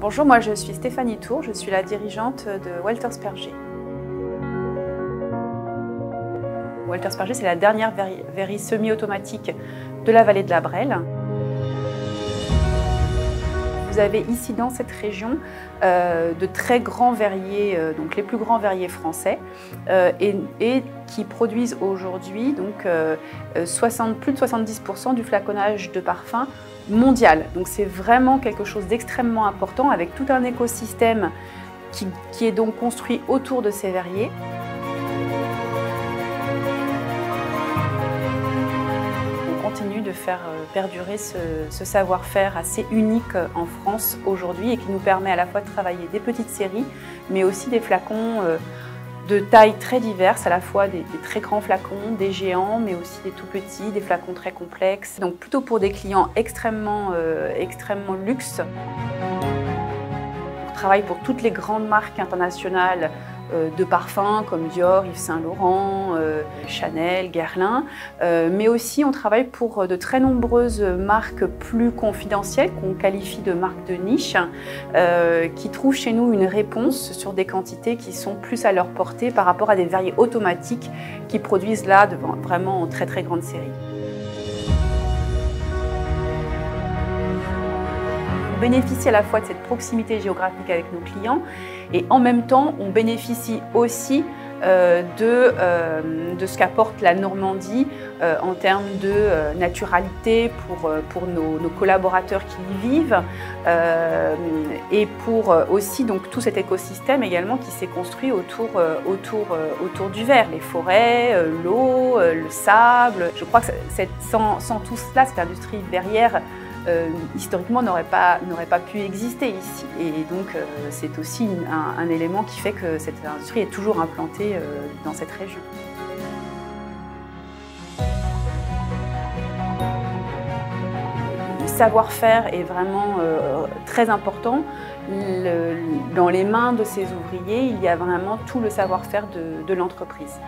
Bonjour, moi je suis Stéphanie Tour, je suis la dirigeante de Walter Sperger. Walter Sperger, c'est la dernière verrie semi-automatique de la vallée de la Brelle. Vous avez ici dans cette région euh, de très grands verriers, euh, donc les plus grands verriers français, euh, et, qui produisent aujourd'hui donc 60, plus de 70% du flaconnage de parfum mondial. Donc c'est vraiment quelque chose d'extrêmement important avec tout un écosystème qui est donc construit autour de ces verriers. Faire euh, perdurer ce, savoir-faire assez unique euh, en France aujourd'hui et qui nous permet à la fois de travailler des petites séries, mais aussi des flacons euh, de tailles très diverses, à la fois des, très grands flacons, des géants, mais aussi des tout petits, des flacons très complexes. Donc plutôt pour des clients extrêmement, extrêmement luxe. On travaille pour toutes les grandes marques internationales de parfums comme Dior, Yves Saint Laurent, euh, Chanel, Guerlain, euh, mais aussi on travaille pour de très nombreuses marques plus confidentielles qu'on qualifie de marques de niche, qui trouvent chez nous une réponse sur des quantités qui sont plus à leur portée par rapport à des verriers automatiques qui produisent là vraiment en très très grande série. Bénéficie à la fois de cette proximité géographique avec nos clients et en même temps, on bénéficie aussi euh, de, euh, de, ce qu'apporte la Normandie euh, en termes de naturalité pour, pour nos, collaborateurs qui y vivent et pour aussi donc, tout cet écosystème également qui s'est construit autour, autour, autour du verre, les forêts, l'eau, le sable. Je crois que sans, sans tout cela, cette industrie verrière euh, historiquement n'aurait pas, pu exister ici. Et donc euh, c'est aussi un, élément qui fait que cette industrie est toujours implantée euh, dans cette région. Le savoir-faire est vraiment très important. dans les mains de ces ouvriers, il y a vraiment tout le savoir-faire de l'entreprise.